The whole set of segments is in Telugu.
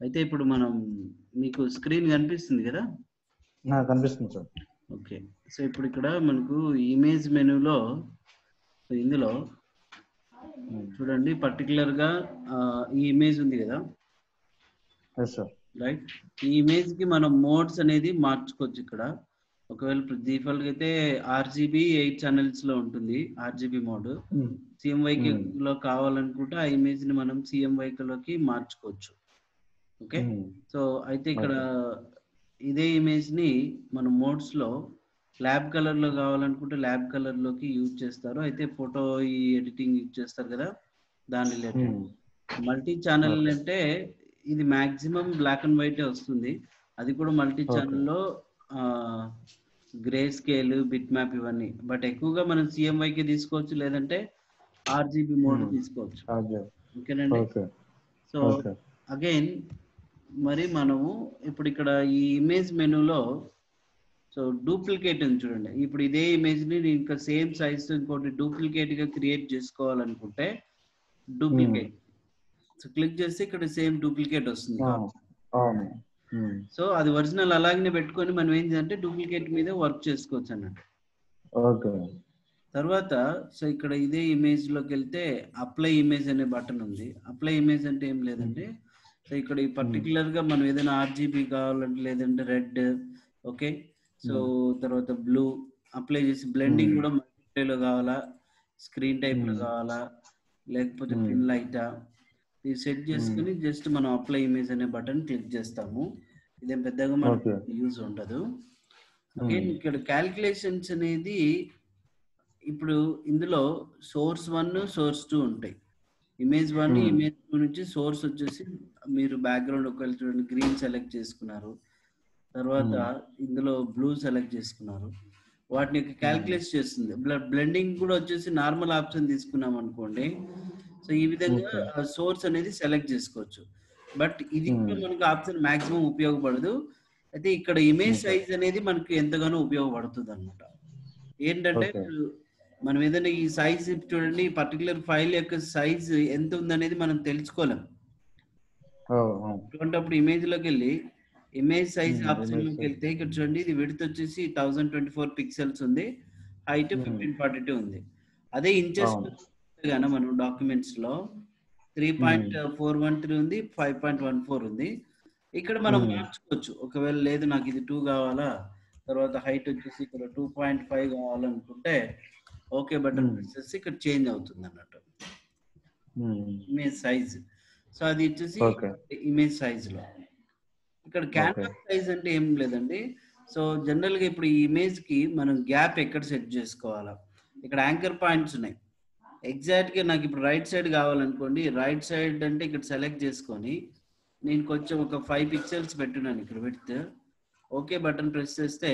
అయితే ఇప్పుడు మనం మీకు స్క్రీన్ కనిపిస్తుంది కదా? కనిపిస్తుంది సార్. ఓకే. సో ఇప్పుడు ఇక్కడ మనకు ఇమేజ్ మెనూలో ఇందులో చూడండి పర్టికులర్గా ఈ ఇమేజ్ ఉంది కదా? రైట్ ఈ ఇమేజ్కి మనం మోడ్స్ అనేది మార్చుకోవచ్చు ఇక్కడ. ఒకవేళ డిఫాల్ట్ అయితే ఆర్జీబీ ఎయిట్ ఛానల్స్లో ఉంటుంది ఆర్జీబీ మోడ్ సిఎంవైకి లో కావాలనుకుంటే ఆ ఇమేజ్ని మనం సిఎంవైకి లోకి మార్చుకోవచ్చు. ఓకే? సో అయితే ఇక్కడ ఇదే ఇమేజ్ని మన మోడ్స్లో ల్యాబ్ కలర్లో కావాలనుకుంటే ల్యాబ్ కలర్లోకి యూజ్ చేస్తారు. అయితే ఫోటో ఈ ఎడిటింగ్ యూజ్ చేస్తారు కదా? దాని రిలేటెడ్ మల్టీ ఛానల్. అంటే ఇది మాక్సిమం బ్లాక్ అండ్ వైట్ వస్తుంది. అది కూడా మల్టీ. ఛానల్లో గ్రే స్కేల్ బిట్ మ్యాప్ ఇవన్నీ. బట్ ఎక్కువగా మనం CMYK కి తీసుకోవచ్చు లేదంటే ఆర్జీబీ మోడ్. తీసుకోవచ్చు. ఓకేనండి? ఓకే. సో అగైన్ మరి మనము ఇప్పుడు ఇక్కడ ఈ ఇమేజ్ మెనూలో సో డూప్లికేట్ ఉంది చూడండి. ఇప్పుడు ఇదే ఇమేజ్ని నేను ఇంకా సేమ్ సైజ్ ఇంకోటి డూప్లికేట్గా క్రియేట్ చేసుకోవాలనుకుంటే డూప్లికేట్ సో క్లిక్ చేస్తే ఇక్కడ సేమ్ డూప్లికేట్ వస్తుంది సో అది ఒరిజినల్ అలాగనే పెట్టుకొని మనం ఏం చేయాలంటే డూప్లికేట్ మీద వర్క్ చేసుకోవచ్చు అన్నట్టు. ఓకే. తర్వాత సో ఇక్కడ ఇదే ఇమేజ్లోకి వెళ్తే అప్లై ఇమేజ్ అనే బటన్ ఉంది. అప్లై ఇమేజ్ అంటే ఏం లేదంటే సో ఇక్కడ ఈ పర్టికులర్గా మనం ఏదైనా ఆర్జీబీ కావాలంటే లేదంటే రెడ్ ఓకే సో తర్వాత బ్లూ అప్లై చేసి బ్లెండింగ్ Hmm. కూడా multiply లో కావాలా? స్క్రీన్ టైప్లో Hmm. కావాలా? లేకపోతే Hmm. పిన్ లైటా ఇది సెట్ చేసుకుని జస్ట్ మనం అప్లై ఇమేజ్ అనే బటన్ క్లిక్ చేస్తాము. ఇదేం పెద్దగా మనకు Okay. యూజ్ ఉండదు. అగైన్ ఇక్కడ క్యాల్కులేషన్స్ అనేది ఇప్పుడు ఇందులో సోర్స్ వన్ సోర్స్ టూ ఉంటాయి. Image one. ఇమేజ్ టూ నుంచి సోర్స్ వచ్చేసి మీరు బ్యాక్గ్రౌండ్ ఒకవేళ చూడండి గ్రీన్ సెలెక్ట్ చేసుకున్నారు. తర్వాత ఇందులో బ్లూ సెలెక్ట్ చేసుకున్నారు. వాటిని క్యాల్కులేట్ చేస్తుంది. బ్లెండింగ్ కూడా వచ్చేసి నార్మల్ ఆప్షన్ తీసుకున్నాం అనుకోండి. సో ఈ విధంగా సోర్స్ అనేది సెలెక్ట్ చేసుకోవచ్చు. బట్ ఇది కూడా. మనకు ఆప్షన్ మాక్సిమం ఉపయోగపడదు. అయితే ఇక్కడ ఇమేజ్. సైజ్ అనేది మనకు ఎంతగానో ఉపయోగపడుతుంది అనమాట ఏంటంటే మనం ఏదైనా ఈ సైజ్ చూడండి పర్టికులర్ ఫైల్ యొక్క సైజ్ ఎంత ఉందనేది మనం తెలుసుకోలేం అటువంటిప్పుడు ఇమేజ్లోకి వెళ్ళి ఇమేజ్ సైజ్ ఆప్షన్లోకి. వెళ్తే ఇక్కడ చూడండి ఇది విడత్ వచ్చేసి థౌసండ్ ట్వంటీ ఫోర్ పిక్సెల్స్ ఉంది హైట్. ఫిఫ్టీన్ ఫార్టీ టూ ఉంది అదే ఇంచెస్. గాన మనం డాక్యుమెంట్స్లో three point four one three ఉంది ఫైవ్ పాయింట్ వన్ ఫోర్ ఉంది ఇక్కడ మనం Hmm. మార్చుకోవచ్చు ఒకవేళ లేదు నాకు ఇది టూ కావాలా తర్వాత హైట్ వచ్చేసి ఇక్కడ టూ పాయింట్ ఫైవ్ కావాలనుకుంటే ఓకే బటన్. ప్రెస్ ఇక్కడ చేంజ్ అవుతుంది అన్నట్టు. ఇమేజ్ సైజ్ సో అది వచ్చేసి ఇమేజ్ సైజ్లో. ఇక్కడ క్యాన్వాస్ సైజ్ అంటే ఏం లేదండి. సో జనరల్గా ఇప్పుడు ఈ ఇమేజ్కి మనం గ్యాప్ ఎక్కడ సెట్ చేసుకోవాలా? ఇక్కడ యాంకర్ పాయింట్స్ ఉన్నాయి. ఎగ్జాక్ట్గా నాకు ఇప్పుడు రైట్ సైడ్ కావాలనుకోండి రైట్ సైడ్ అంటే ఇక్కడ సెలెక్ట్ చేసుకొని నేను కొంచెం ఒక ఫైవ్ పిక్సెల్స్ పెట్టున్నాను ఇక్కడ పెడితే ఓకే బటన్ ప్రెస్ చేస్తే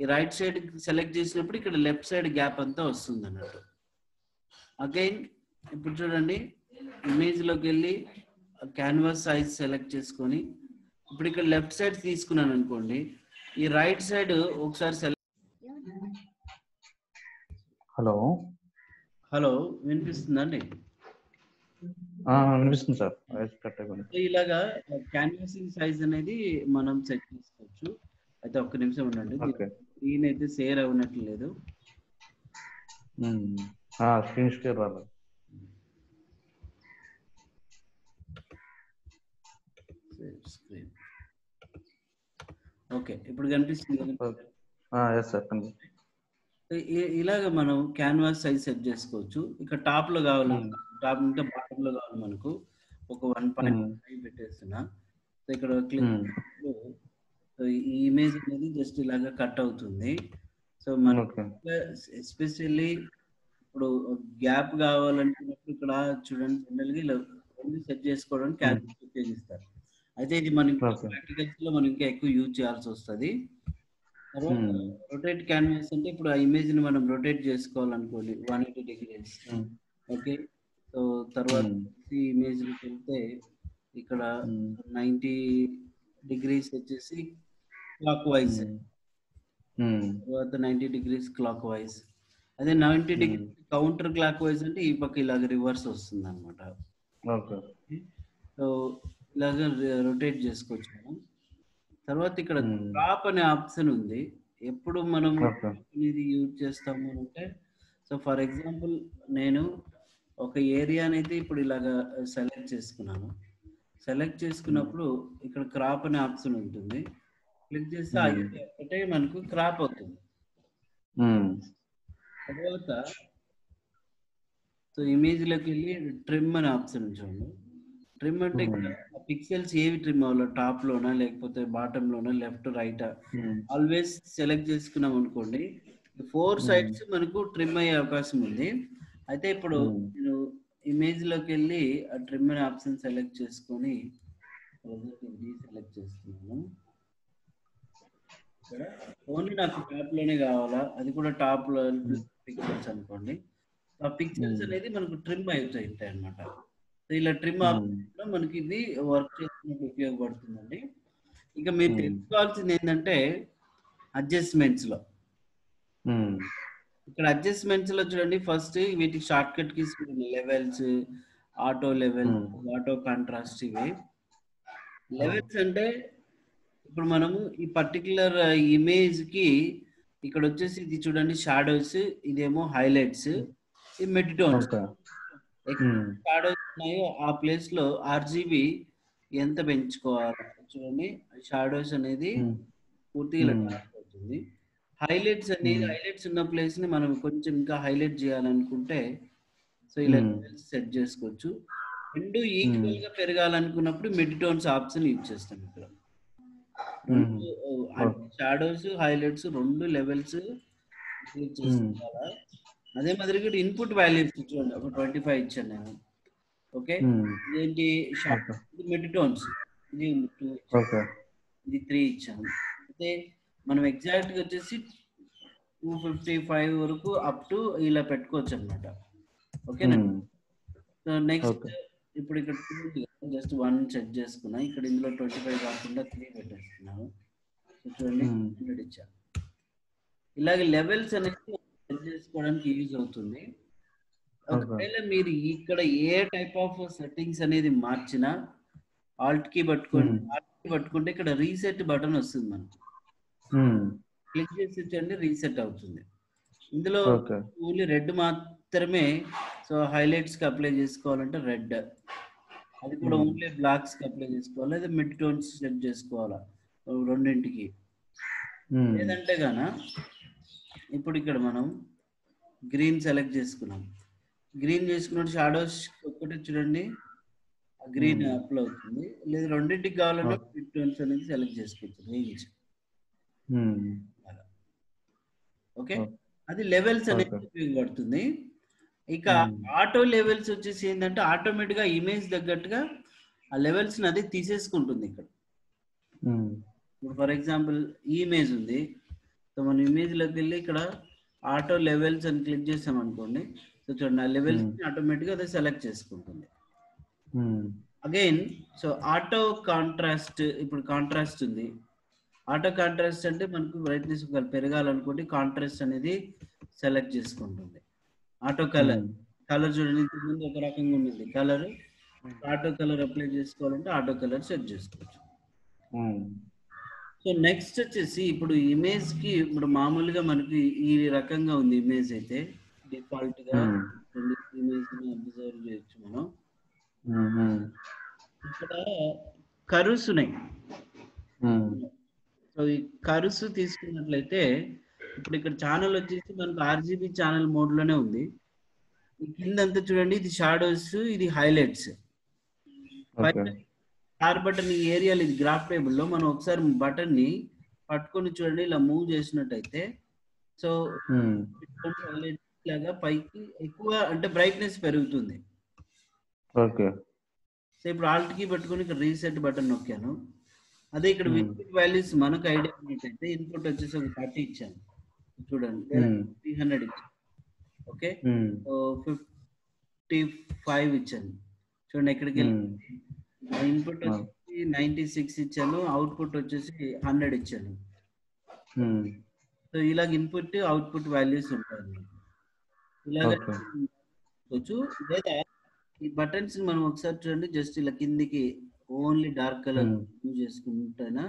ఈ రైట్ సైడ్ సెలెక్ట్ చేసినప్పుడు ఇక్కడ లెఫ్ట్ సైడ్ గ్యాప్ అంతా వస్తుంది అన్నట్టు అగైన్ ఇప్పుడు చూడండి ఇమేజ్లోకి వెళ్ళి క్యాన్వాస్ సైజ్ సెలెక్ట్ చేసుకొని ఇప్పుడు ఇక్కడ లెఫ్ట్ సైడ్ తీసుకున్నాను అనుకోండి ఈ రైట్ సైడ్ ఒకసారి సెలెక్ట్ హలో హలో వినిపిస్తుందండి వినిపిస్తుంది సార్. సో ఇలాగా క్యాన్వాసింగ్ సైజ్ అనేది మనం సెట్ చేసుకోవచ్చు. అయితే ఒక్క నిమిషం ఉండండి. స్క్రీన్ అయితే షేర్ అవ్వనట్లు లేదు. స్క్రీన్ షేర్ రాలేదు స్క్రీన్ ఓకే ఇప్పుడు కనిపిస్తుంది ఇలాగ మనం క్యాన్వాస్ సైజ్ సెట్ చేసుకోవచ్చు. ఇక్కడ టాప్లో కావాలి టాప్ ఇంకా బాటమ్లో కావాలి మనకు. ఒక వన్ పాయింట్ పెట్టేస్తున్నా. సో ఇక్కడ క్లిక్ సో ఈ ఇమేజ్ అనేది జస్ట్ ఇలాగా కట్ అవుతుంది. సో ఓకే ఎస్పెషల్లీ ఇప్పుడు గ్యాప్ కావాలనుకున్నప్పుడు ఇక్కడ చూడండి జనరల్గా సెట్ చేసుకోవడానికి క్యాన్వాస్ ఉపయోగిస్తారు. అయితే ఇది మనం. ప్రాక్టికల్స్లో మనం ఇంకా ఎక్కువ యూజ్ చేయాల్సి వస్తుంది. Hmm. రొటేట్ క్యాన్వాస్ అంటే ఇప్పుడు ఆ ఇమేజ్ని మనం rotate చేసుకోవాలనుకోండి one eighty degrees okay so తర్వాత ఈ ఇమేజ్ వెళ్తే ఇక్కడ నైంటీ డిగ్రీస్ వచ్చేసి క్లాక్ వైజ్ తర్వాత నైంటీ డిగ్రీస్ క్లాక్ వైజ్ అదే ninety degree counter clockwise అంటే ఈ పక్క ఇలాగ రివర్స్ వస్తుంది అనమాట సో ఇలాగ రొటేట్ చేసుకోవచ్చు మనం. తర్వాత ఇక్కడ Hmm. క్రాప్ అనే ఆప్షన్ ఉంది. ఎప్పుడు మనం. ఇది యూజ్ చేస్తాము అంటే సో ఫర్ ఎగ్జాంపుల్ నేను ఒక ఏరియాని అయితే ఇప్పుడు ఇలాగా సెలెక్ట్ చేసుకున్నాను. సెలెక్ట్ చేసుకున్నప్పుడు ఇక్కడ క్రాప్ అనే ఆప్షన్ ఉంటుంది. క్లిక్ చేస్తే ఒకటే మనకు క్రాప్ అవుతుంది. తర్వాత సో ఇమేజ్లోకి వెళ్ళి ట్రిమ్ అనే ఆప్షన్ చూడండి ట్రిమ్ అంటే పిక్సెల్స్ ఏవి ట్రిమ్ అవ్వాలి టాప్ లోనా లేకపోతే బాటమ్ లోనా లెఫ్ట్ రైట్. ఆల్వేస్ సెలెక్ట్ చేసుకున్నాం అనుకోండి ఫోర్. సైడ్స్ మనకు ట్రిమ్ అయ్యే అవకాశం ఉంది అయితే ఇప్పుడు. నేను ఇమేజ్లోకి వెళ్ళి ఆ ట్రిమ్ అనే ఆప్షన్ సెలెక్ట్ చేసుకొని సెలెక్ట్ చేస్తున్నాను ఓన్లీ నాకు టాప్లోనే కావాలా అది కూడా టాప్లో పిక్చర్స్ అనుకోండి ఆ పిక్చర్స్ Hmm. అనేది మనకు ట్రిమ్ అవుతాయి అనమాట ఇలా ట్రిమ్ Hmm. ఆప్షన్ మనకి ఇది వర్క్ చేసినట్టు ఉపయోగపడుతుందండి ఇక మీరు. తెలుసుకోవాల్సింది ఏంటంటే అడ్జస్ట్మెంట్స్లో Hmm. ఇక్కడ అడ్జస్ట్మెంట్స్లో చూడండి ఫస్ట్ వీటికి shortcut keys levels auto level. Auto contrast ఇవి లెవెల్స్ అంటే ఇప్పుడు మనము ఈ పర్టికులర్ ఇమేజ్కి ఇక్కడ వచ్చేసి ఇది చూడండి షాడోస్ ఇదేమో హైలైట్స్ ఈ మెడిటోన్స్ Okay. Hmm. షాడోస్ ఉన్నాయో ఆ ప్లేస్లో ఆర్జీబీ ఎంత పెంచుకోవాలి చూడండి షాడోస్ అనేది Hmm. పూర్తిగా ఇలా Hmm. అవుతుంది హైలైట్స్ అనేది. హైలైట్స్ ఉన్న ప్లేస్ని మనం కొంచెం ఇంకా హైలైట్ చేయాలనుకుంటే సో ఇలా. సెట్ చేసుకోవచ్చు రెండు ఈక్వల్గా పెరగాలనుకున్నప్పుడు మిడ్ టోన్స్ ఆప్షన్ యూజ్ చేస్తాం ఇక్కడ. షాడోస్ హైలైట్స్ రెండు లెవెల్స్ అదే మాదిరిగా ఇక్కడ ఇన్పుట్ వాల్యూస్ చూడండి ఒక ట్వంటీ ఫైవ్ ఇచ్చాను నేను. ఓకే. ఇదేంటి? Okay. ఇది మిడ్ టోన్స్. ఇది Okay. ఇది త్రీ ఇచ్చాము అయితే మనం ఎగ్జాక్ట్గా వచ్చేసి టూ ఫిఫ్టీ ఫైవ్ వరకు అప్ టు ఇలా పెట్టుకోవచ్చు అనమాట ఓకేనా. So next. ఇప్పుడు ఇక్కడ జస్ట్ వన్ సెట్ చేసుకున్నా. ఇక్కడ ఇందులో ట్వంటీ ఫైవ్ కాకుండా త్రీ చూడండి Hmm. హండ్రెడ్ ఇచ్చా. ఇలాగే లెవెల్స్ అనేది సెట్ చేసుకోవడానికి యూజ్ అవుతుంది. ఒకవేళ మీరు ఇక్కడ ఏ టైప్ ఆఫ్ సెట్టింగ్స్ అనేది మార్చినా ఆల్ట్కి పట్టుకోండి. ఆల్ట్కి పట్టుకుంటే ఇక్కడ రీసెట్ బటన్ వస్తుంది మనకు. Hmm. క్లిక్ చేసి చూడండి రీసెట్ అవుతుంది. ఇందులో. ఓన్లీ రెడ్ మాత్రమే. సో హైలైట్స్కి అప్లై చేసుకోవాలంటే రెడ్ అది కూడా. ఓన్లీ బ్లాక్స్కి అప్లై చేసుకోవాలి లేదా మిడ్ టోన్స్ సెట్ చేసుకోవాలా రెండింటికి. లేదంటే గాన ఇప్పుడు ఇక్కడ మనం గ్రీన్ సెలెక్ట్ చేసుకున్నాం గ్రీన్ చేసుకున్నట్టు షాడోస్ ఒక్కటి చూడండి గ్రీన్. అప్లై అవుతుంది లేదా రెండింటికి కావాలంటే. మిడ్ టోన్స్ అనేది సెలెక్ట్ చేసుకోవచ్చు రేంజ్. ఓకే. అది లెవెల్స్ అనేది. ఉపయోగపడుతుంది ఇక. ఆటో లెవెల్స్ వచ్చేసి ఏంటంటే ఆటోమేటిక్గా ఇమేజ్ తగ్గట్టుగా ఆ లెవెల్స్ అది తీసేసుకుంటుంది ఇక్కడ. ఇప్పుడు ఫర్ ఎగ్జాంపుల్ ఈ ఇమేజ్ ఉంది సో మన ఇమేజ్లోకి వెళ్ళి ఇక్కడ ఆటో లెవెల్స్ అని క్లిక్ చేసాం అనుకోండి సో చూడండి ఆ లెవెల్స్. ఆటోమేటిక్గా అది సెలెక్ట్ చేసుకుంటుంది. అగైన్ సో ఆటో కాంట్రాస్ట్ ఇప్పుడు కాంట్రాస్ట్ ఉంది ఆటో కాంట్రాస్ట్ అంటే మనకు బ్రైట్నెస్ పెరగాలనుకుంటే కాంట్రాస్ట్ అనేది సెలెక్ట్ చేసుకుంటుంది ఆటో కలర్. కలర్ చూడండి ఇంతకు ముందు ఒక రకంగా ఉండేది కలర్ ఆటో కలర్ అప్లై చేసుకోవాలంటే ఆటో కలర్ సెట్ చేసుకోవచ్చు. సో నెక్స్ట్ వచ్చేసి ఇప్పుడు ఇమేజ్కి ఇప్పుడు మామూలుగా మనకి ఈ రకంగా ఉంది ఇమేజ్ అయితే డిఫాల్ట్గా. ఇమేజ్ అబ్జర్వ్ చేయొచ్చు మనం. ఇక్కడ కరుస్ ఉన్నాయి Hmm. సో ఈ కరుస్ తీసుకున్నట్లయితే ఇప్పుడు ఇక్కడ ఛానల్ వచ్చేసి మనకు ఆర్జీబీ ఛానల్ మోడ్లోనే ఉంది ఈ కింద అంతా చూడండి ఇది షాడోస్ ఇది హైలైట్స్. ఆర్ బటన్ ఈ ఏరియాలో ఇది గ్రాఫ్ టేబుల్లో మనం ఒకసారి బటన్ని పట్టుకొని చూడండి ఇలా మూవ్ చేసినట్టయితే సో Hmm. హైలైట్ లాగా పైకి ఎక్కువ అంటే బ్రైట్నెస్ పెరుగుతుంది. సో ఇప్పుడు ఆల్ట్కి పట్టుకొని ఇక్కడ రీసెట్ బటన్ నొక్కాను అదే ఇక్కడ Hmm. ఇన్పుట్ వాల్యూస్ మనకు ఐడియా ఉన్నట్టయితే ఇన్పుట్ వచ్చేసి ఒక థర్టీ ఇచ్చాను చూడండి. త్రీ హండ్రెడ్ ఇచ్చాను ఓకే. ఫిఫ్టీ ఫైవ్ ఇచ్చాను చూడండి ఎక్కడికి Hmm. వెళ్ళి ఇన్పుట్. వచ్చేసి నైన్టీ సిక్స్ ఇచ్చాను అవుట్పుట్ వచ్చేసి హండ్రెడ్ ఇచ్చాను. సో ఇలాగ ఇన్పుట్ అవుట్పుట్ వాల్యూస్ ఉంటాయి ఇలాగ. వచ్చు లేదా ఈ బటన్స్ మనం ఒకసారి చూడండి జస్ట్ ఇలా కిందికి ఓన్లీ డార్క్ కలర్. యూజ్ చేసుకుంటేనా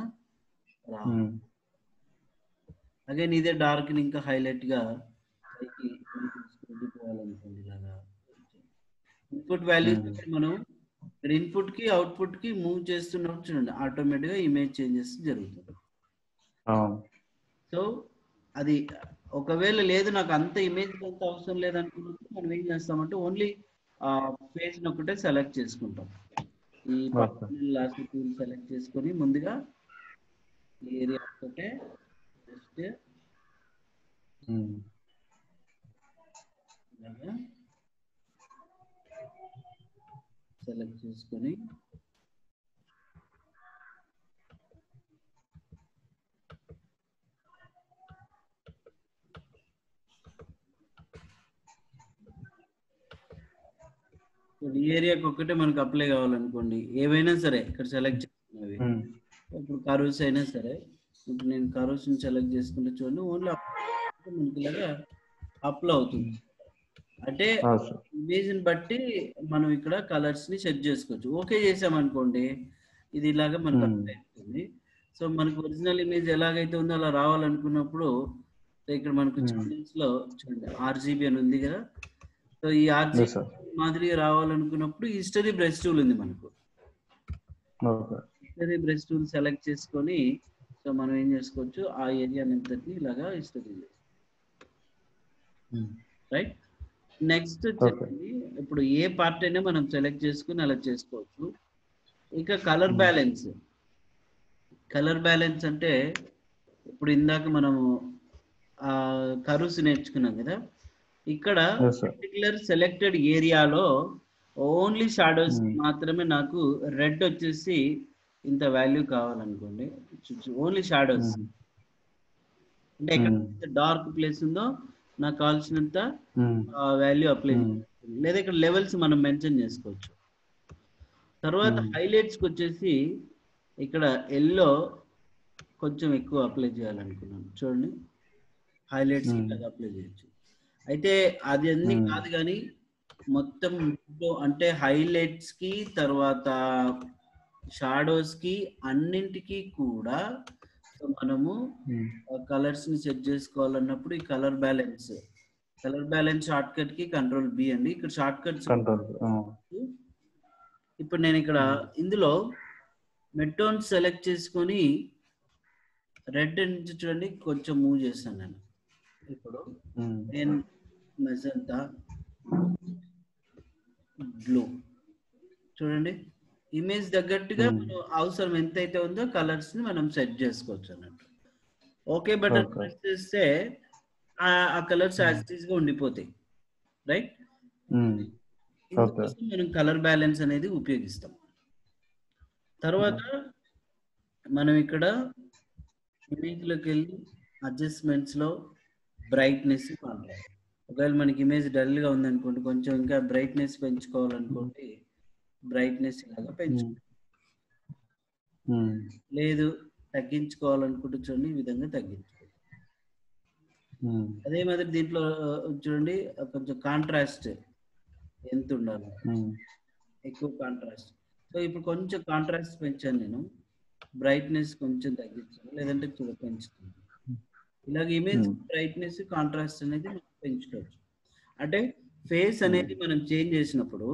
రా. అగైన్ ఇదే డార్క్ని ఇంకా హైలైట్గా పైకి తీసుకుంటూ పోవాలనుకోండి ఇలాగా ఇన్పుట్ వాల్యూస్ Hmm. మనం ఇక్కడ ఇన్పుట్కి అవుట్పుట్కి మూవ్ చేస్తున్నప్పుడు చూడండి ఆటోమేటిక్గా ఇమేజ్ చేంజెస్ జరుగుతుంది సో అది ఒకవేళ లేదు నాకు అంత ఇమేజ్ అంత అవసరం లేదనుకున్నప్పుడు మనం ఏం చేస్తామంటే ఓన్లీ ఆ ఫేస్ ఒకటే సెలెక్ట్ చేసుకుంటాం ఈ. లాస్ట్ టూల్ సెలెక్ట్ చేసుకొని ముందుగా ఏరియా ఒకటే జస్ట్. ఇలాగా సెలెక్ట్ చేసుకొని ఈ ఏరియాకి ఒక్కటే మనకు అప్లై కావాలనుకోండి. ఏవైనా సరే ఇక్కడ సెలెక్ట్ చేసుకున్నవి Hmm. ఇప్పుడు కరూస్ అయినా సరే ఇప్పుడు నేను కరూస్ని సెలెక్ట్ చేసుకుంటే చూడండి ఓన్లీ మనకి ఇలాగా అప్లై అవుతుంది. అంటే ఇమేజ్ని బట్టి మనం ఇక్కడ కలర్స్ని సెట్ చేసుకోవచ్చు. ఓకే చేసామనుకోండి ఇది ఇలాగా మనకు అవుతుంది సో మనకు ఒరిజినల్ ఇమేజ్ ఎలాగైతే ఉందో అలా రావాలనుకున్నప్పుడు ఇక్కడ మనకు. ఛానల్స్లో చూడండి ఆర్జీబీ అని ఉంది కదా. సో ఈ ఆర్జీబీ. మాదిరిగా రావాలనుకున్నప్పుడు హిస్టరీ బ్రష్ టూల్ ఉంది మనకు. హిస్టరీ బ్రష్ టూల్ సెలెక్ట్ చేసుకొని సో మనం ఏం చేసుకోవచ్చు ఆ ఏరియా అంతటి ఇలాగా Hmm. రైట్ నెక్స్ట్ వచ్చేసి ఇప్పుడు ఏ పార్ట్ అయినా మనం సెలెక్ట్ చేసుకుని అలా చేసుకోవచ్చు ఇక కలర్. బ్యాలెన్స్ కలర్ బ్యాలెన్స్ అంటే ఇప్పుడు ఇందాక మనము ఆ కరుస్ నేర్చుకున్నాం కదా ఇక్కడ. పర్టికులర్ సెలెక్టెడ్ ఏరియాలో ఓన్లీ షాడోస్. మాత్రమే నాకు రెడ్ వచ్చేసి ఇంత వాల్యూ కావాలనుకోండి ఓన్లీ షాడోస్. అంటే ఎక్కడ డార్క్ ప్లేస్ ఉందో నాకు కావాల్సినంత. Value apply. లేదా ఇక్కడ లెవెల్స్ మనం మెన్షన్ చేసుకోవచ్చు తర్వాత Hmm. హైలైట్స్కి వచ్చేసి ఇక్కడ ఎల్లో కొంచెం ఎక్కువ అప్లై చేయాలనుకున్నాను చూడండి హైలైట్స్ అప్లై చేయొచ్చు అయితే అది అన్ని. కాదు కానీ మొత్తం అంటే హైలైట్స్కి తర్వాత షాడోస్కి అన్నింటికి కూడా మనము. కలర్స్ని సెట్ చేసుకోవాలన్నప్పుడు ఈ colour balance. Colour balance short కట్కి control B అండి. ఇక్కడ షార్ట్ కట్స్ కంట్రోల్ ఇప్పుడు నేను ఇక్కడ ఇందులో మెట్టోన్ సెలెక్ట్ చేసుకొని రెడ్ నుంచి చూడండి కొంచెం మూవ్ చేస్తాను నేను. ఇప్పుడు నేను మెజంతా బ్లూ. చూడండి. ఇమేజ్ తగ్గట్టుగా Hmm. మనం అవసరం ఎంతైతే ఉందో కలర్స్ని మనం సెట్ చేసుకోవచ్చు అన్నట్టు. Okay button. ప్రెస్ చేస్తే ఆ- కలర్స్ యాక్సిస్గా ఉండిపోతాయి. రైట్ ఇందుకోసం మనం కలర్ బ్యాలెన్స్ అనేది ఉపయోగిస్తాం. తర్వాత మనం ఇక్కడ ఇమేజ్లోకి వెళ్ళి అడ్జస్ట్మెంట్స్లో బ్రైట్నెస్ ఒకవేళ మనకి ఇమేజ్ డల్గా ఉంది అనుకోండి కొంచెం ఇంకా బ్రైట్నెస్ పెంచుకోవాలనుకోండి బ్రైట్నెస్ ఇలాగా పెంచు లేదు తగ్గించుకోవాలనుకుంటే చూడండి ఈ విధంగా తగ్గించుకోవాలి. అదే మాదిరి దీంట్లో చూడండి కొంచెం కాంట్రాస్ట్ ఎంత ఉండాలి. ఎక్కువ కాంట్రాస్ట్ సో ఇప్పుడు కొంచెం కాంట్రాస్ట్ పెంచాను నేను. బ్రైట్నెస్ కొంచెం తగ్గించాను లేదంటే చూడ పెంచుతాను ఇలాగ ఇమేజ్. బ్రైట్నెస్ కాంట్రాస్ట్ అనేది పెంచుకోవచ్చు. అంటే ఫేస్ అనేది మనం చేంజ్ చేసినప్పుడు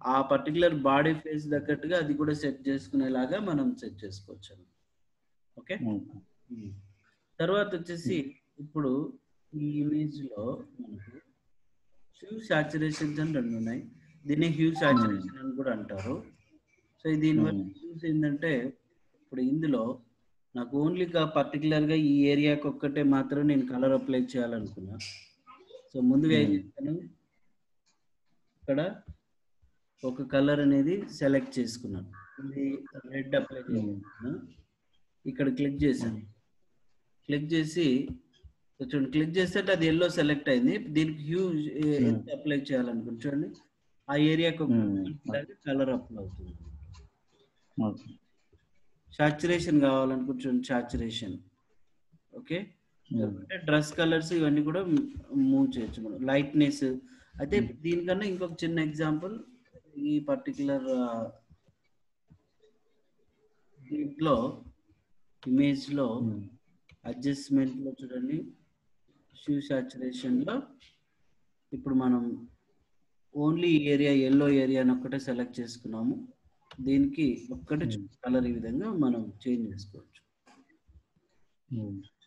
ఆ పర్టికులర్ బాడీ ఫేస్ తగ్గట్టుగా అది కూడా సెట్ చేసుకునేలాగా మనం సెట్ చేసుకోవచ్చు ఓకే తర్వాత వచ్చేసి ఇప్పుడు ఈ ఇమేజ్లో మనకు హ్యూ సాచురేషన్స్ అని రెండు ఉన్నాయి. దీన్ని హ్యూ సాచురేషన్ అని కూడా అంటారు. సో దీనివల్ల యూస్ ఏంటంటే ఇప్పుడు ఇందులో నాకు ఓన్లీ పర్టికులర్గా ఈ ఏరియాకి ఒక్కటే మాత్రం నేను కలర్ అప్లై చేయాలనుకున్నా. సో ముందుగా ఏం Hmm. చేస్తాను? ఇక్కడ ఒక కలర్ అనేది సెలెక్ట్ చేసుకున్నాను. ఇది రెడ్ అప్లై చేయాలనుకున్నా ఇక్కడ క్లిక్ చేశాను. క్లిక్ చేసి చూడండి క్లిక్ చేస్తే అది ఎల్లో సెలెక్ట్ అయింది. దీనికి హ్యూ ఎంత అప్లై చేయాలనుకుంటు చూడండి ఆ ఏరియాకి కలర్ అప్లై అవుతుంది. సాచురేషన్ కావాలనుకుంటు చూడండి సాచురేషన్ ఓకే? అంటే డ్రెస్ కలర్స్ ఇవన్నీ కూడా మూవ్ చేయొచ్చు మనం. లైట్నెస్ అయితే దీనికన్నా ఇంకొక చిన్న ఎగ్జాంపుల్ ఈ పర్టికులర్ దీంట్లో ఇమేజ్లో. అడ్జస్ట్మెంట్లో చూడండి షూ సాచురేషన్లో ఇప్పుడు మనం ఓన్లీ ఏరియా ఎల్లో ఏరియా అని ఒక్కటే సెలెక్ట్ చేసుకున్నాము దీనికి ఒక్కటే Hmm. కలర్ ఈ విధంగా మనం చేంజ్ చేసుకోవచ్చు.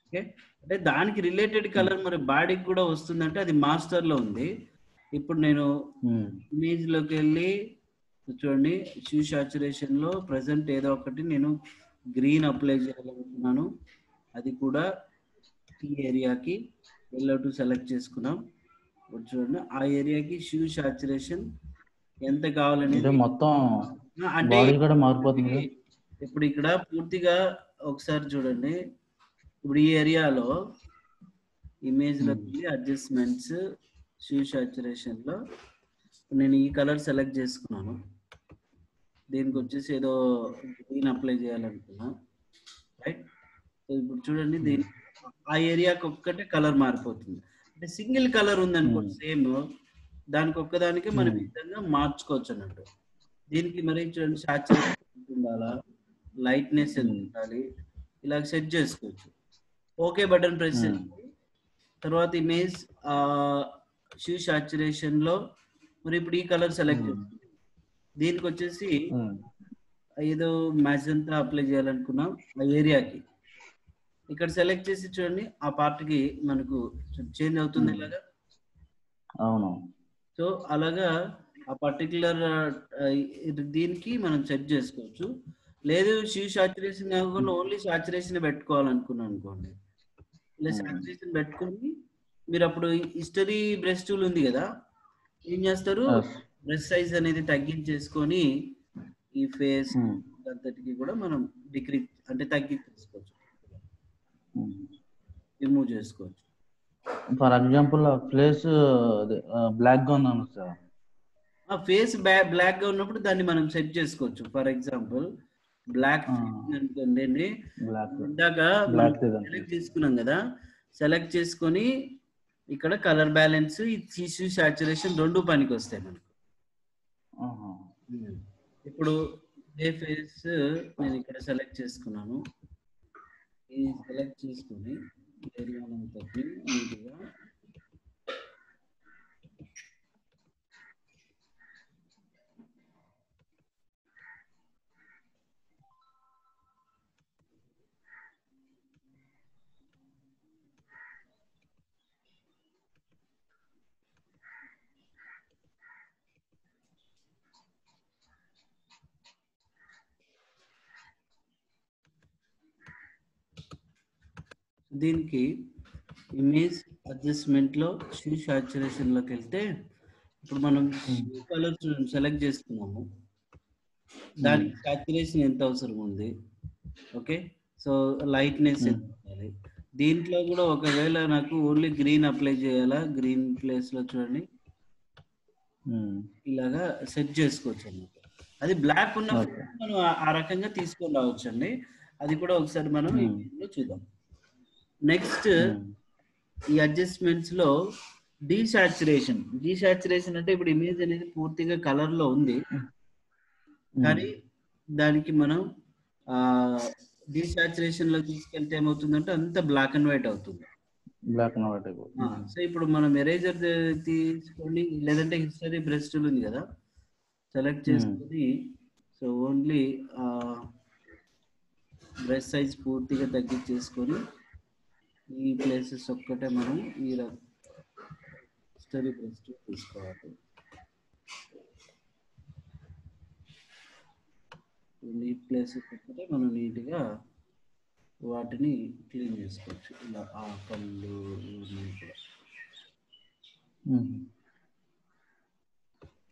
ఓకే అంటే దానికి రిలేటెడ్ కలర్ మరి బాడీకి కూడా వస్తుందంటే అది మాస్టర్లో ఉంది ఇప్పుడు నేను. ఇమేజ్లోకి వెళ్ళి చూడండి షూ సాచురేషన్లో ప్రజెంట్ ఏదో ఒకటి నేను గ్రీన్ అప్లై చేయాలనుకున్నాను అది కూడా ఈ ఏరియాకి ఎల్లో టు సెలెక్ట్ చేసుకున్నాం ఇప్పుడు చూడండి ఆ ఏరియాకి షూ సాచురేషన్ ఎంత కావాలనేది మొత్తం అంటే కూడా మారిపోతుంది? ఇప్పుడు ఇక్కడ పూర్తిగా ఒకసారి చూడండి ఇప్పుడు ఈ ఏరియాలో ఇమేజ్లో అడ్జస్ట్మెంట్స్ షూ సాచురేషన్లో నేను ఈ కలర్ సెలెక్ట్ చేసుకున్నాను. దీనికి వచ్చేసి ఏదో గ్రీన్ అప్లై చేయాలనుకున్నా. రైట్ సో ఇప్పుడు చూడండి దీని ఆ ఏరియాకి ఒక్కటే కలర్ మారిపోతుంది. అంటే సింగిల్ కలర్ ఉందనుకోండి సేమ్ దానికి ఒక్కదానికి మనం విధంగా మార్చుకోవచ్చు అన్నట్టు. దీనికి మరి చూడండి సాచురేషన్ ఉండాలా? లైట్నెస్ ఎంత ఉండాలి. ఇలా సెట్ చేసుకోవచ్చు. Okay button press Hmm. తర్వాత ఇమేజ్ షూ సాచురేషన్లో మరి ఇప్పుడు ఈ కలర్ సెలెక్ట్. చేసుకోండి దీనికి వచ్చేసి. ఏదో మ్యాచ్ అంతా అప్లై చేయాలనుకున్నాం ఆ ఏరియాకి ఇక్కడ సెలెక్ట్ చేసి చూడండి ఆ part కి మనకు చేంజ్ అవుతుంది. ఇలాగా అవును సో అలాగా ఆ పర్టికులర్ దీనికి మనం సెట్ చేసుకోవచ్చు లేదు షూ సాచురేషన్ కాకుండా ఓన్లీ సాచురేషన్ పెట్టుకోవాలనుకున్నాను అనుకోండి ఇలా. సాచురేషన్ పెట్టుకొని మీరు అప్పుడు హిస్టరీ బ్రష్ టూల్ ఉంది కదా ఏం చేస్తారు. బ్రష్ సైజ్ అనేది తగ్గించేసుకొని ఈ ఫేస్ ఉమ్. అంతటికి కూడా మనం డిగ్రీ అంటే తగ్గించేసుకోవచ్చు. రిమూవ్ చేసుకోవచ్చు ఫర్ ఎగ్జాంపుల్ ప్లేస్ బ్లాక్గా ఉన్నాను సార్ ఆ ఫేస్ బ్లాక్గా ఉన్నప్పుడు దాన్ని మనం సెట్ చేసుకోవచ్చు ఫర్ ఎగ్జాంపుల్ బ్లాక్ ఆ. అనుకోండి బ్లాక్ ఇందాక. సెలెక్ట్ చేసుకున్నాం కదా సెలెక్ట్ చేసుకొని ఇక్కడ కలర్ బ్యాలెన్స్ టిష్యూ సాచురేషన్ రెండు పనికి వస్తాయి మనకు ఇప్పుడు ఏ ఫేస్ నేను ఇక్కడ సెలెక్ట్ చేసుకున్నాను. ఈ సెలెక్ట్ చేసుకొని ఏరియా అంతటి నీట్గా దీనికి ఇమేజ్ అడ్జస్ట్మెంట్లో షూ సాచురేషన్లోకి వెళ్తే ఇప్పుడు మనం కలర్ సెలెక్ట్ చేసుకున్నాము దానికి సాచురేషన్ ఎంత అవసరం ఉంది? ఓకే సో లైట్నెస్ ఎంత ఉండాలి? దీంట్లో కూడా ఒకవేళ నాకు ఓన్లీ గ్రీన్ అప్లై చేయాలా? గ్రీన్ ప్లేస్లో చూడండి. ఇలాగా సెట్ చేసుకోవచ్చు అన్నమాట. అది బ్లాక్ ఉన్నప్పుడు. మనం ఆ- రకంగా తీసుకొని రావచ్చు అండి అది కూడా ఒకసారి మనం Hmm. చూద్దాం. నెక్స్ట్ ఈ అడ్జస్ట్మెంట్స్లో డీసాచురేషన్ డీసాచురేషన్ అంటే ఇప్పుడు ఇమేజ్ అనేది పూర్తిగా కలర్లో ఉంది. కానీ దానికి మనం డీసాచురేషన్లో తీసుకెళ్తే ఏమవుతుందంటే అంత బ్లాక్ అండ్ వైట్ అవుతుంది. బ్లాక్ అండ్ వైట్ సో ఇప్పుడు మనం ఎరేజర్ తీసుకోండి. లేదంటే హిస్టరీ బ్రష్ టూల్ ఉంది కదా. సెలెక్ట్ చేసుకొని సో ఓన్లీ బ్రష్ సైజ్ పూర్తిగా తగ్గించేసుకొని ఈ ప్లేసెస్ ఒక్కటే మనం ఈ బ్రష్ టూల్ తీసుకోవాలి. ఈ ప్లేసెస్ ఒక్కటే మనం నీట్గా వాటిని క్లీన్ చేసుకోవచ్చు. ఇలా ఆ కళ్ళు ఇవన్నీ కూడా.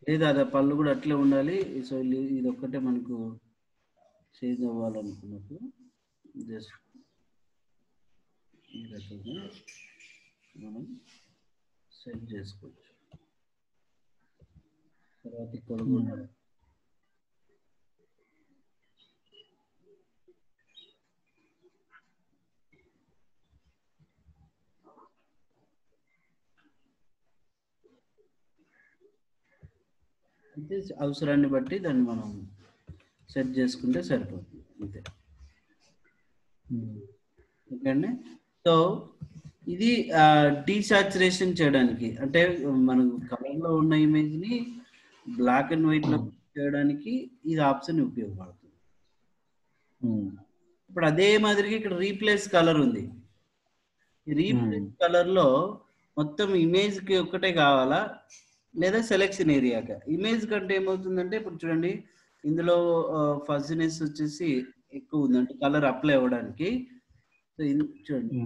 లేదా అదే పళ్ళు కూడా అట్లే ఉండాలి. సో ఇది ఇది ఒక్కటే మనకు చేంజ్ అవ్వాలనుకున్నప్పుడు. జస్ట్ రకంగా మనం సెట్ చేసుకోవచ్చు. తర్వాత ఇక్కడ కూడా అయితే అవసరాన్ని బట్టి దాన్ని మనం సెట్ చేసుకుంటే సరిపోతుంది. అంతే. ఓకే అండి సో ఇది డీసాచురేషన్ చేయడానికి. అంటే మనం కలర్లో ఉన్న ఇమేజ్ని బ్లాక్ అండ్ వైట్లో చేయడానికి ఇది ఆప్షన్ ఉపయోగపడుతుంది. ఇప్పుడు అదే మాదిరిగా ఇక్కడ రీప్లేస్ కలర్ ఉంది. రీప్లేస్ కలర్లో మొత్తం ఇమేజ్కి ఒక్కటే కావాలా? లేదా సెలెక్షన్ ఏరియాక ఇమేజ్ కంటే ఏమవుతుందంటే ఇప్పుడు చూడండి ఇందులో ఫజినెస్ వచ్చేసి ఎక్కువ ఉంది అంటే కలర్ అప్లై అవ్వడానికి సో ఇది చూడండి.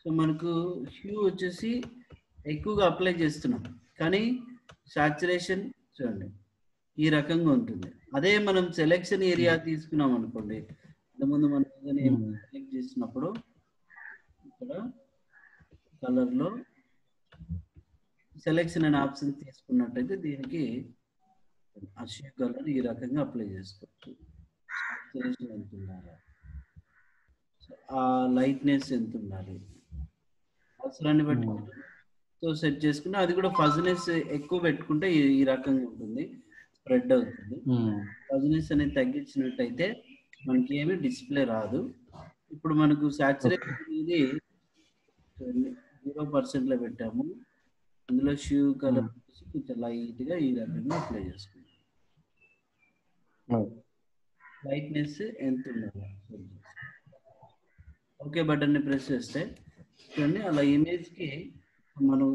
సో మనకు హ్యూ వచ్చేసి ఎక్కువగా అప్లై చేస్తున్నాం. కానీ సాచురేషన్ చూడండి ఈ రకంగా ఉంటుంది. అదే మనం సెలెక్షన్ ఏరియా తీసుకున్నాం అనుకోండి ఇంతకుముందు మనం సెలెక్ట్ చేసినప్పుడు ఇక్కడ కలర్లో సెలెక్షన్ అనే ఆప్షన్ తీసుకున్నట్టయితే దీనికి అష్యూ కలర్ ఈ రకంగా అప్లై చేసుకోవచ్చు. ఆ లైట్నెస్ ఎంత ఉండాలి అవసరాన్ని బట్టి సో సెట్ చేసుకుని అది కూడా ఫజినెస్ ఎక్కువ పెట్టుకుంటే ఈ రకంగా ఉంటుంది. స్ప్రెడ్ అవుతుంది. ఫజినెస్ అనేది తగ్గించినట్టయితే మనకి ఏమి డిస్ప్లే రాదు. ఇప్పుడు మనకు సాచురేషన్ అనేది జీరో పర్సెంట్లో పెట్టాము. అందులో షూ కలర్ కొంచెం లైట్గా ఈ రకంగా అప్లై చేసుకుంటాం లైట్నెస్ ఎంత ఉండాలి ఓకే బటన్ని ప్రెస్ చేస్తే చూడండి అలా ఇమేజ్కి మనం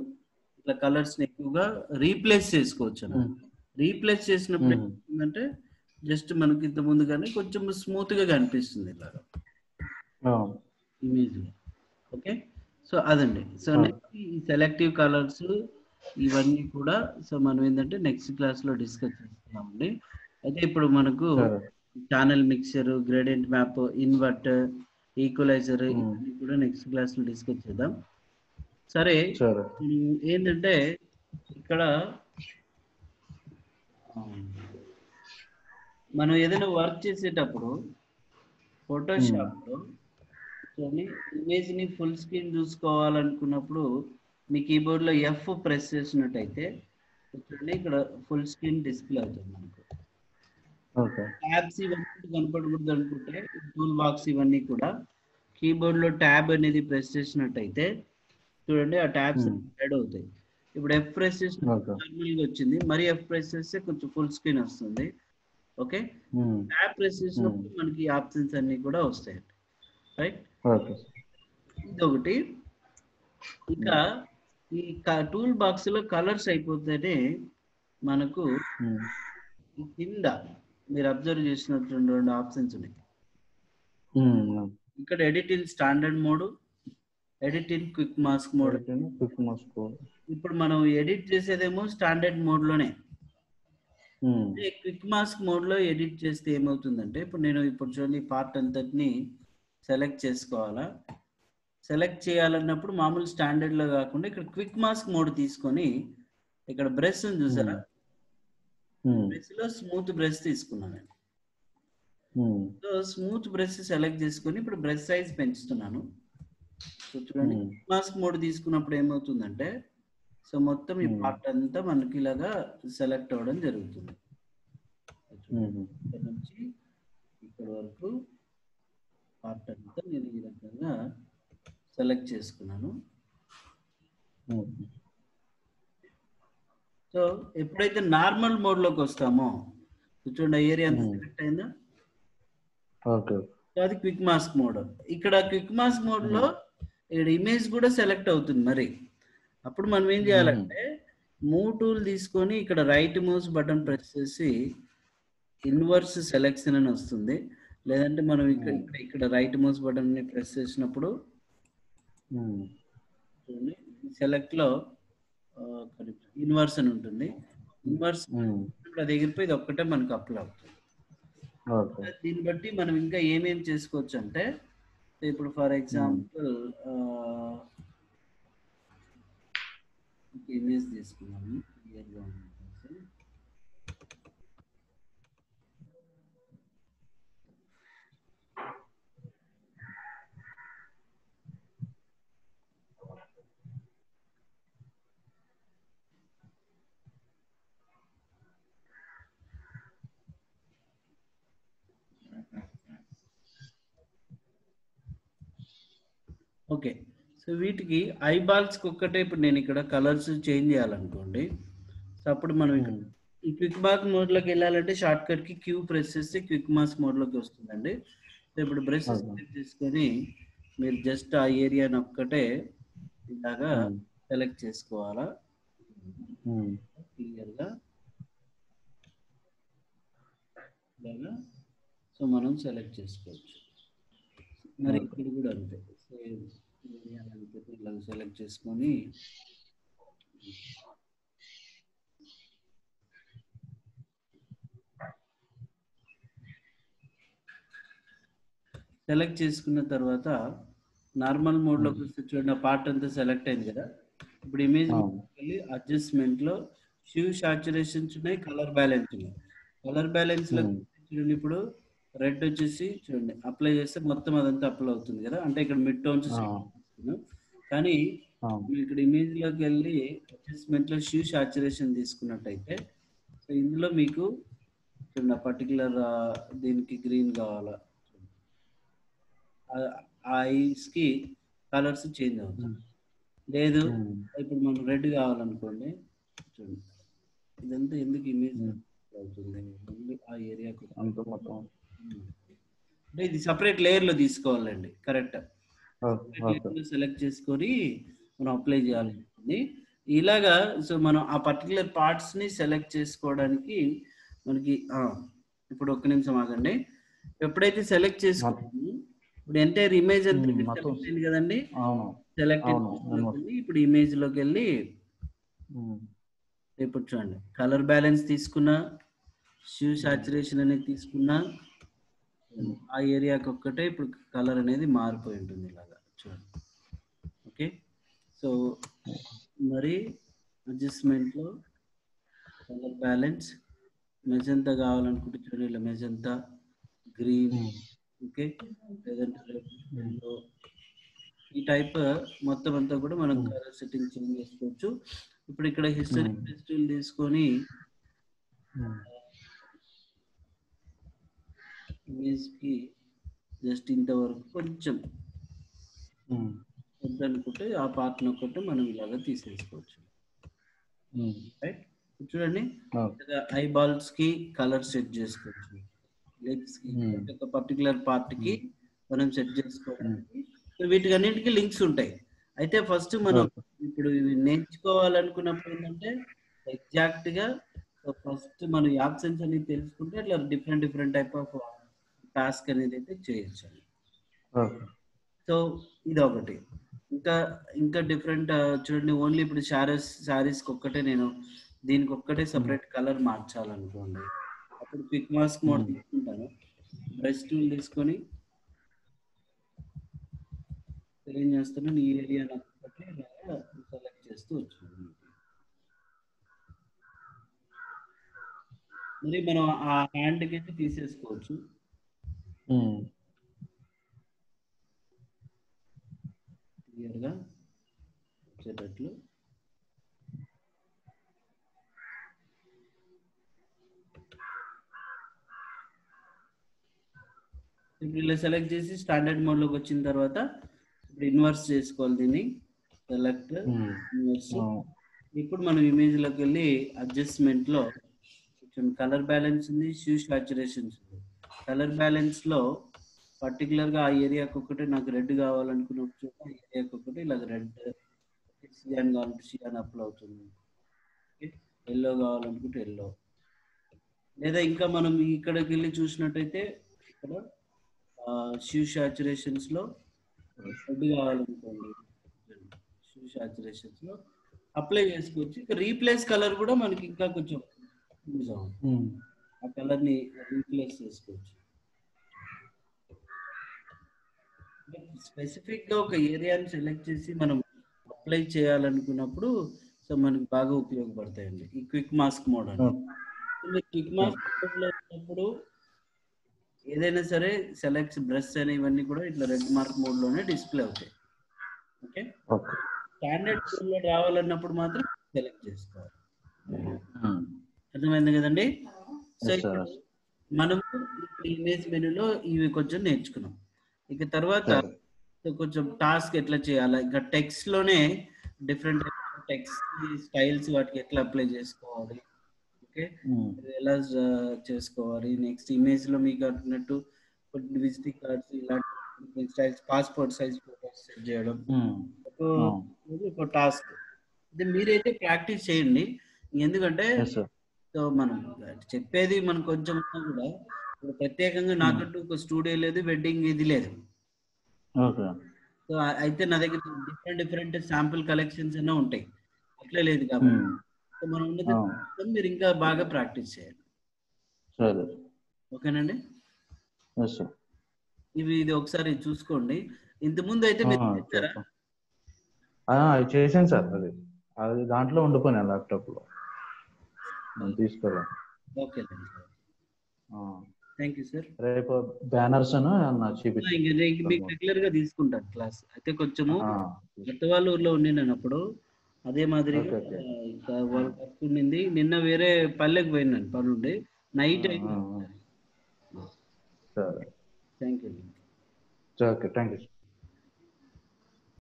ఇట్లా కలర్స్ని ఎక్కువగా రీప్లేస్ చేసుకోవచ్చు రీప్లేస్ చేసినప్పుడు ఏంటంటే జస్ట్ మనకి ఇంత ముందుగానే కొంచెం స్మూత్గా కనిపిస్తుంది ఇలాగా. Image okay? సో అదండి. సో నెక్స్ట్ ఈ సెలెక్టివ్ కలర్స్ ఇవన్నీ కూడా సో మనం ఏంటంటే నెక్స్ట్ క్లాస్లో డిస్కస్ చేస్తున్నామండి. అయితే ఇప్పుడు మనకు channel mixer gradient map inverter equaliser ఇవన్నీ కూడా నెక్స్ట్ క్లాస్లో డిస్కస్ చేద్దాం. సరే ఏంటంటే ఇక్కడ మనం ఏదైనా వర్క్ చేసేటప్పుడు ఫోటోషాప్లో ఇమేజ్ని ఫుల్ స్క్రీన్ చూసుకోవాలనుకున్నప్పుడు మీ కీబోర్డ్లో ఎఫ్ ప్రెస్ చేసినట్టయితే చూడండి ఇక్కడ ఫుల్ స్క్రీన్ డిస్ప్లే అవుతుంది మనకు. ట్యాబ్స్ ఇవన్నీ కనపడకూడదు అనుకుంటే టూల్ బాక్స్ ఇవన్నీ కూడా కీబోర్డ్లో ట్యాబ్ అనేది ప్రెస్ చేసినట్టయితే చూడండి ఆ ట్యాబ్స్ యాడ్ అవుతాయి. ఇప్పుడు ఎఫ్ ప్రెస్ చేసినప్పుడు వచ్చింది. మరి ఎఫ్ ప్రెస్ చేస్తే కొంచెం ఫుల్ స్క్రీన్ వస్తుంది. ఓకే? ట్యాబ్ ప్రెస్ చేసినప్పుడు మనకి ఆప్షన్స్ అన్ని కూడా వస్తాయి. రైట్ ఇది ఒకటి ఇంకా ఈ టూల్ బాక్స్లో కలర్స్ అయిపోతేనే మనకు కింద మీరు అబ్జర్వ్ చేసినట్టు రెండు ఆప్షన్స్ ఉన్నాయి. ఇక్కడ edit in standard mode edit in quick mask mode quick mask ఇప్పుడు మనం ఎడిట్ చేసేదేమో స్టాండర్డ్ మోడ్లోనే. క్విక్ మాస్క్ మోడ్లో ఎడిట్ చేస్తే ఏమవుతుందంటే ఇప్పుడు నేను ఇప్పుడు చూడండి పార్ట్ అంతటిని సెలెక్ట్ చేసుకోవాలా? సెలెక్ట్ చేయాలన్నప్పుడు మామూలు స్టాండర్డ్లో కాకుండా ఇక్కడ క్విక్ మాస్క్ మోడ్ తీసుకొని ఇక్కడ బ్రష్ చూసారా? బ్రష్లో స్మూత్ బ్రష్ తీసుకున్నాను నేను. సో స్మూత్ బ్రష్ సెలెక్ట్ చేసుకొని ఇప్పుడు బ్రష్ సైజ్ పెంచుతున్నాను. సో చూడండి మాస్క్ మోడ్ తీసుకున్నప్పుడు ఏమవుతుందంటే సో మొత్తం ఈ పార్ట్ అంతా మనకి ఇలాగా సెలెక్ట్ అవ్వడం జరుగుతుంది. ఇక్కడ నుంచి ఇక్కడ వరకు పార్ట్ అంతా నేను ఈ రకంగా సెలెక్ట్ చేసుకున్నాను. సో ఎప్పుడైతే నార్మల్ మోడ్లోకి వస్తామో చూడండి ఏరియా అంతా సెలెక్ట్ అయిందా? ఓకే. అది క్విక్ మాస్క్ మోడ్. ఇక్కడ క్విక్ మాస్క్ మోడ్లో ఇక్కడ ఇమేజ్ కూడా సెలెక్ట్ అవుతుంది మరి. అప్పుడు మనం ఏం చేయాలంటే మూవ్ టూల్ తీసుకొని ఇక్కడ రైట్ మౌస్ బటన్ ప్రెస్ చేసి ఇన్వర్స్ సెలెక్షన్ అని వస్తుంది. లేదంటే మనం ఇక్కడ ఇక్కడ ఇక్కడ రైట్ మౌస్ బటన్ని ప్రెస్ చేసినప్పుడు సెలెక్ట్లో ఇన్వర్స్ అని ఉంటుంది. ఇన్వర్స్ ఇప్పుడు అది ఎగిరిపోయి ఒక్కటే మనకు అప్లై అవుతుంది. దీన్ని బట్టి మనం ఇంకా ఏమేమి చేసుకోవచ్చు అంటే ఇప్పుడు ఫర్ ఎగ్జాంపుల్ ఇమేజ్ తీసుకున్నాము ఓకే. సో వీటికి ఐ బాల్స్కి ఒక్కటే ఇప్పుడు నేను ఇక్కడ కలర్స్ చేంజ్ చేయాలనుకోండి. సో అప్పుడు మనం ఇక్కడ ఈ క్విక్ మార్క్ మోడ్లోకి వెళ్ళాలంటే షార్ట్ కట్కి క్యూ ప్రెస్ చేస్తే క్విక్ మార్క్స్ మోడ్లోకి వస్తుందండి. సో ఇప్పుడు బ్రష్. తీసుకొని మీరు జస్ట్ ఆ ఏరియాని ఒక్కటే ఇలాగా. సెలెక్ట్ చేసుకోవాలా? ఉమ్. క్లియర్గా ఇలాగా? సో మనం సెలెక్ట్ చేసుకోవచ్చు. మరి. ఇక్కడ కూడా అంతే ఇలా సెలెక్ట్ చేసుకొని సెలెక్ట్ చేసుకున్న తర్వాత నార్మల్ మోడ్లోకి వస్తే చూడండి పార్ట్ అంతా సెలెక్ట్ అయింది కదా ఇప్పుడు ఇమేజ్. వెళ్ళి అడ్జస్ట్మెంట్లో షూ సాచురేషన్స్ ఉన్నాయి కలర్ బ్యాలెన్స్ ఉన్నాయి కలర్ బ్యాలెన్స్లో Hmm. చూడండి ఇప్పుడు రెడ్ వచ్చేసి చూడండి అప్లై చేస్తే మొత్తం అదంతా అప్లై అవుతుంది కదా? అంటే ఇక్కడ మిడ్ టోన్స్ ఆ. కానీ ఇక్కడ ఇమేజ్లోకి వెళ్ళి అడ్జస్ట్మెంట్లో షూ సాచురేషన్ తీసుకున్నట్టయితే సో ఇందులో మీకు చూడండి పర్టికులర్ దీనికి గ్రీన్ కావాలా? ఐస్కి కలర్స్ చేంజ్ అవుతుంది లేదు. ఇప్పుడు మనం రెడ్ కావాలనుకోండి చూడండి. ఇదంతా ఎందుకు ఇమేజ్. అవుతుంది? ఆ ఏరియాకు అంటే ఇది సపరేట్ లేయర్లో తీసుకోవాలండి కరెక్ట్ సెలెక్ట్ చేసుకొని మనం అప్లై చేయాలి ఇలాగా సో మనం ఆ పర్టికులర్ పార్ట్స్ని సెలెక్ట్ చేసుకోవడానికి మనకి ఇప్పుడు ఒక్క నిమిషం ఆగండి. ఎప్పుడైతే సెలెక్ట్ చేసుకుంటామో ఇప్పుడు ఎంటైర్ ఇమేజ్ అంతా కదండి. సెలెక్ట్. ఇప్పుడు ఇమేజ్లోకి వెళ్ళి. ఇప్పుడు చూడండి. కలర్ బ్యాలెన్స్ తీసుకున్నా షూ సాచురేషన్ అనేది తీసుకున్నా ఆ ఏరియాకి ఒక్కటే ఇప్పుడు కలర్ అనేది మారిపోయి ఉంటుంది ఇలాగా చూడండి ఓకే సో మరి అడ్జస్ట్మెంట్లో కలర్ బ్యాలెన్స్ మెజంతా కావాలనుకుంటే చూడండి ఇలా మెజంతా గ్రీన్. ఓకే లేదంటే. ఈ టైప్ మొత్తం అంతా కూడా మనం కలర్ సెట్టింగ్ చేంజ్ చేసుకోవచ్చు ఇప్పుడు ఇక్కడ హిస్టరీ. టూల్ తీసుకొని ఉమ్. ఇమేజ్కి జస్ట్ ఇంతవరకు కొంచెం ఉమ్. వద్దనుకుంటే ఆ పార్ట్ ఒకటి మనం ఇలాగా తీసేసుకోవచ్చు. రైట్ చూడండి ఓకే ఐ బాల్స్కి కలర్ సెట్ చేసుకోవచ్చు లెగ్స్కి Hmm. ఒక పర్టికులర్ పార్ట్కి మనం సెట్ చేసుకోవడానికి వీటికి అన్నిటికీ లింక్స్ ఉంటాయి అయితే ఫస్ట్ మనం. ఇప్పుడు ఇవి నేర్చుకోవాలనుకున్నప్పుడు ఏంటంటే ఎగ్జాక్ట్గా ఫస్ట్ మనం యాబ్సెన్స్ అనేది తెలుసుకుంటే అట్లా different different type of task అనేది అయితే చేయొచ్చు సో ఇది ఒకటి ఇంకా ఇంకా డిఫరెంట్ చూడండి ఓన్లీ ఇప్పుడు శారీస్ శారీస్ ఒక్కటే నేను దీనికి ఒక్కటే సపరేట్ కలర్ మార్చాలనుకోండి. అప్పుడు క్విక్ మాస్క్ మోడ్. తీసుకుంటాను. బ్రష్ టూల్ తీసుకొని ఏం చేస్తాను ఈ ఏరియా సెలెక్ట్ చేస్తూ వచ్చాను. మరి మనం ఆ హ్యాండ్కి అయితే తీసేసుకోవచ్చు. క్లియర్గా వచ్చేటట్లు ఇప్పుడు ఇలా సెలెక్ట్ చేసి స్టాండర్డ్ మోడ్లోకి వచ్చిన తర్వాత ఇప్పుడు ఇన్వర్స్ చేసుకోవాలి దీన్ని. సెలెక్ట్. ఇన్వర్స్. ఇప్పుడు మనం ఇమేజ్లోకి వెళ్ళి అడ్జస్ట్మెంట్లో కలర్ బ్యాలెన్స్ ఉంది షూ సాచురేషన్స్ ఉంది. కలర్ బ్యాలెన్స్లో పర్టికులర్గా ఆ ఏరియాకి ఒకటి నాకు రెడ్ కావాలనుకున్న చోట ఆ ఏరియాకి ఒకటి ఇలా రెడ్ సియాన్ కావాలంటే సియాన్ అప్లై అవుతుంది. ఎల్లో కావాలనుకుంటే ఎల్లో లేదా ఇంకా మనం ఇక్కడికి వెళ్ళి చూసినట్టయితే ఇక్కడ షూ సాచురేషన్స్లో రెడ్ కావాలనుకోండి. షూ సాచురేషన్స్లో అప్లై చేసుకోవచ్చు. ఇక రీప్లేస్ కలర్ కూడా మనకి ఇంకా కొంచెం యూజ్ అవుతుంది. Hmm. ఆ కలర్ని రీప్లేస్ చేసుకోవచ్చు. స్పెసిఫిక్గా ఒక ఏరియాని సెలెక్ట్ చేసి మనం అప్లై చేయాలనుకున్నప్పుడు సో మనకి బాగా ఉపయోగపడతాయండి. ఈ క్విక్ మాస్క్ మోడ్ అని ఓకే. క్విక్ మాస్క్ మోడ్లో ఉన్నప్పుడు ఏదైనా సరే సెలెక్ట్ బ్రష్ అని ఇవన్నీ కూడా ఇట్లా రెడ్ మార్క్ మోడ్లోనే డిస్ప్లే అవుతాయి. ఓకే? ఓకే. స్టాండర్డ్లో రావాలన్నప్పుడు మాత్రం సెలెక్ట్ చేసుకోవాలి. అర్థమైంది కదండి? సో. ఇప్పుడు మనము ఇమేజ్ మెనూలో ఇవి కొంచెం నేర్చుకున్నాం. ఇక తర్వాత కొంచెం టాస్క్ ఎట్లా చేయాలి? ఇంకా టెక్స్ట్లోనే డిఫరెంట్ టెక్స్ట్ స్టైల్స్ వాటికి ఎట్లా అప్లై చేసుకోవాలి? ఓకే ఉమ్, ఎలా చేసుకోవాలి? నెక్స్ట్ ఇమేజ్లో మీకు అంటున్నట్టు విజిటింగ్ కార్డ్స్ ఇలాంటి styles passport size photos set చేయడం. ఉమ్, ఒక- టాస్క్ ఇది మీరైతే ప్రాక్టీస్ చేయండి. ఎందుకంటే సో మనం చెప్పేది మనం కొంచెం కూడా ఇప్పుడు ప్రత్యేకంగా నాకంటూ ఒక స్టూడియో లేదు వెడ్డింగ్ ఇది లేదు. సో అయితే నా దగ్గర డిఫరెంట్ డిఫరెంట్ శాంపుల్ కలెక్షన్స్ అన్నీ ఉంటాయి. అట్లే లేదు కాబట్టి. సో మనం ఉన్నది మీరు ఇంకా బాగా ప్రాక్టీస్ చేయాలి. ఓకేనండి? ఇవి ఇది ఒకసారి చూసుకోండి. ఇంత ముందు అయితే మీరు చేశారా? చేశాను సార్. అది అది దాంట్లో ఉండిపోయినా ల్యాప్టాప్లో. నేను తీసుకోలే ఓకే థ్యాంక్ యూ సార్. రేపు బ్యానర్స్ మీకు రెగ్యులర్గా తీసుకుంటాను క్లాస్. అయితే కొంచెము ఆ, కొత్త వాళ్ళ ఊర్లో ఉండి నేను అప్పుడు అదే ఇంకా వర్క్ ఉండింది. నిన్న వేరే పల్లెకి పోయినాను పని ఉండి. నైట్ అయింది thank you okay thank you